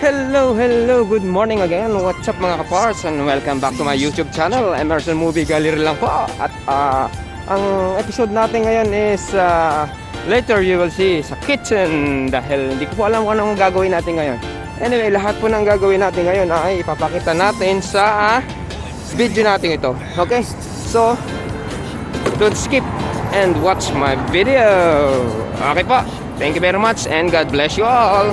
Hello, hello, good morning again. What's up mga kapars and welcome back to my YouTube channel, Emerson Movie Gallery lang po. At ah, ang episode natin ngayon is ah, later you will see sa kitchen dahil hindi ko po alam kung anong gagawin natin ngayon. Anyway, lahat po ng gagawin natin ngayon ay ipapakita natin sa ah, video natin ito. Okay? So, don't skip and watch my video. Okay po. Thank you very much and God bless you all.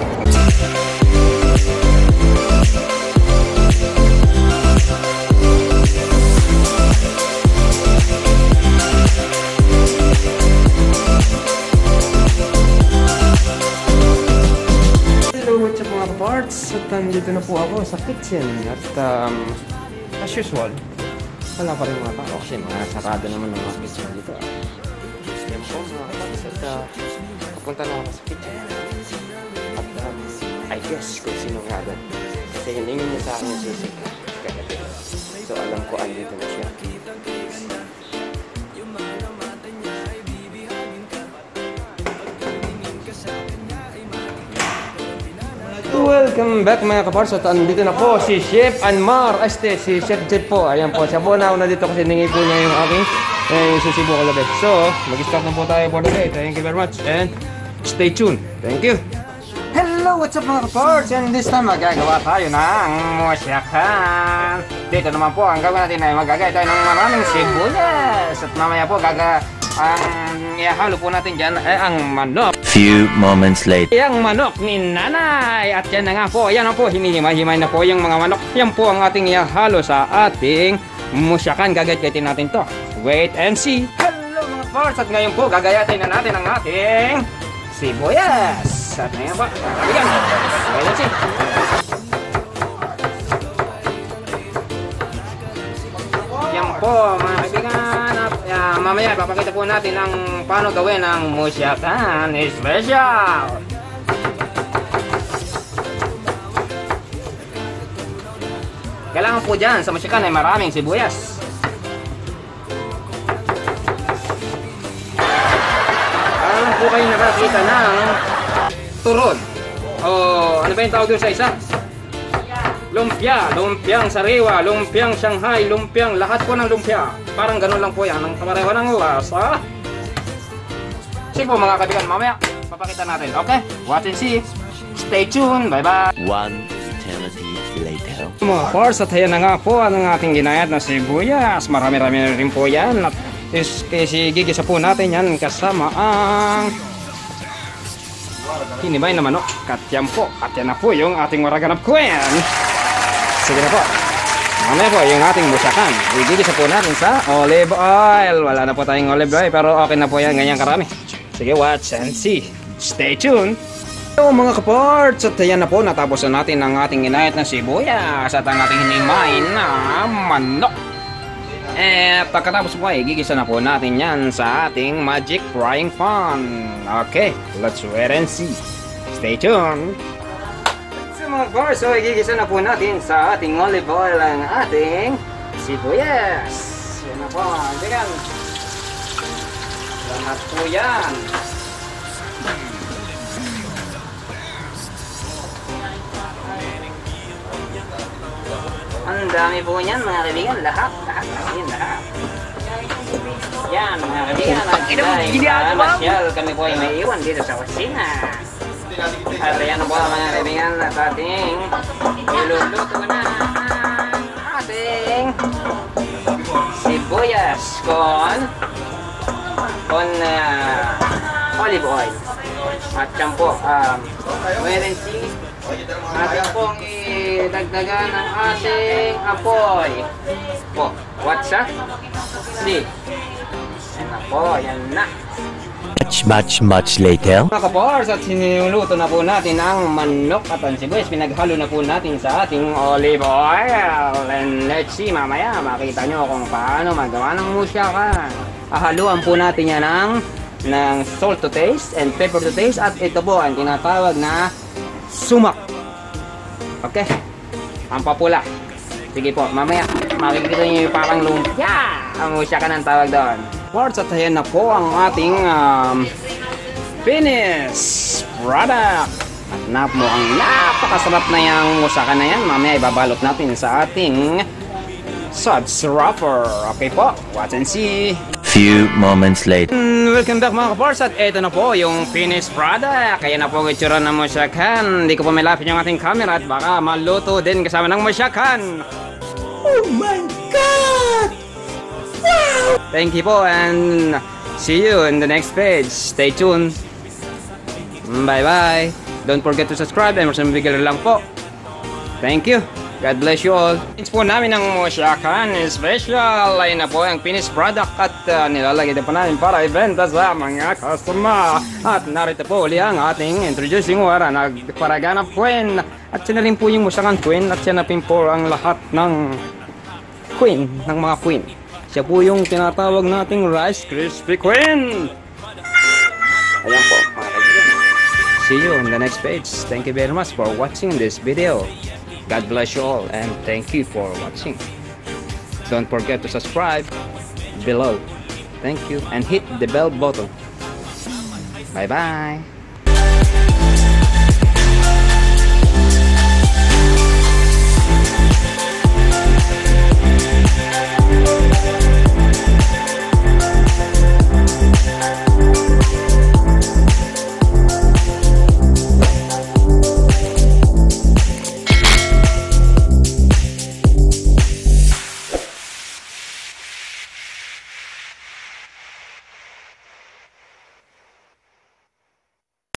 At nandito na po ako sa kitchen at um, as usual, wala pa rin mga tao kasi mga sarado naman ng mga kitchen dito. Yan po mga parts at uh, papunta na ako sa kitchen. At um, I guess kung sino nga doon. Kasi hiningin niya sa akin yung sisig. So alam ko andito na Welcome back mga kapars at andito na po si Chef Anmar Este, si Chef Jeff po. Ayan po, siya po na una dito kasi ningi po niya yung aking eh, susibo ko labi. So, mag-start na po tayo for the day. Thank you very much and stay tuned. Thank you. Hello, what's up mga kapars? And this time magagawa tayo ng musyakan. Dito naman po, ang gagawin natin ay magagaya tayo ng maraming sibuyas. At mamaya po, gaga ang po natin dyan ay ang manok. Few moments later. Yang manok ni nanay. At yan na nga po. Yan na po. Hinihimay-himay na po yung mga manok. Yan po ang ating ihalo sa ating musyakan. Gagayat-gayatin natin to. Wait and see. Hello mga parts. At ngayon po, gagayatin na natin ang ating sibuyas. At ngayon po. Ayan. Wait and see. Yan po mga mamaya papakita po natin ang paano gawin ang musyakan special. Kailangan po dyan sa musyakan ay maraming sibuyas. Alam po kayo nakakita ng turon. O ano ba yung tawag doon sa isa? Lumpia, lumpiang sariwa, lumpiang Shanghai, lumpiang lahat po ng lumpia. Parang ganun lang po yan, ang kapareho ng lasa. Sige po mga kaibigan, mamaya papakita natin. Okay? Watch and see. Stay tuned. Bye-bye. One eternity later. Mga course, at ayan na nga po ang ating ginayat na sibuyas. Marami-rami na rin po yan. At is, kasi gigisa po natin yan kasama ang hinimay na manok. At yan po. At yan na po yung ating maraganap queen. Sige na po. Mamaya po yung ating musakan. Igigisa po natin sa olive oil. Wala na po tayong olive oil pero okay na po yan ganyan karami. Sige, watch and see. Stay tuned. Hello mga kaparts! At ayan na po, natapos na natin ang ating inayat na sibuyas at ang ating hinimay na manok. Eh, pagkatapos po ay gigisa na po natin yan sa ating magic frying pan. Okay, let's wait and see. Stay tuned! So mga kaparts, so igigisa na po natin sa ating olive oil ang ating sibuyas. Yan na po, digan. Lahat po yan. Ang dami po niyan mga kaibigan. Lahat, lahat, yan, lahat. Yan mga kaibigan. At dahil masyal kami po ay may iwan dito sa kusina. At ayan po mga kaibigan at ating iluluto na ang ating sibuyas con con uh, olive oil. At yan po, um, meron si ating pong idagdagan ng ating apoy. Po, what's up? Si. Yan po, yan na. Much, much, much later. Mga kapars, at sinuluto na po natin ang manok at ang sibuyas. Pinaghalo na po natin sa ating olive oil. And let's see, mamaya makita nyo kung paano magawa ng musyakan. Ahaluan po natin yan ng, ng salt to taste and pepper to taste. At ito po ang tinatawag na sumak. Okay? Ang papula. Sige po, mamaya makikita nyo yung parang lumpia. Ang musyakan ang tawag doon. Parts at ayan na po ang ating um, finished product. At nap mo ang napakasarap na yung musaka na yan. Mamaya ibabalot natin sa ating suds wrapper. Okay po, watch and see. Few moments later. Mm, Welcome back mga kapars at ito na po yung finished product. Kaya na po ang itsura ng musyakan. Hindi ko pa malapit yung ating camera at baka maluto din kasama ng musyakan. Oh my! Thank you po and see you in the next page. Stay tuned. Bye bye. Don't forget to subscribe and masamibigil lang po. Thank you. God bless you all. It's po namin ng Musyakan Special. Ayun na po ang finished product at uh, nilalagay na po namin para ibenta sa mga customer. At narito po uli ang ating introducing wara na paraganap queen. At siya na rin po yung Musyakan queen at siya na po ang lahat ng queen, ng mga queen. Siya po yung tinatawag nating Rice Krispie Queen. Ayan po, mga. See you on the next page. Thank you very much for watching this video. God bless you all and thank you for watching. Don't forget to subscribe below. Thank you and hit the bell button. Bye bye.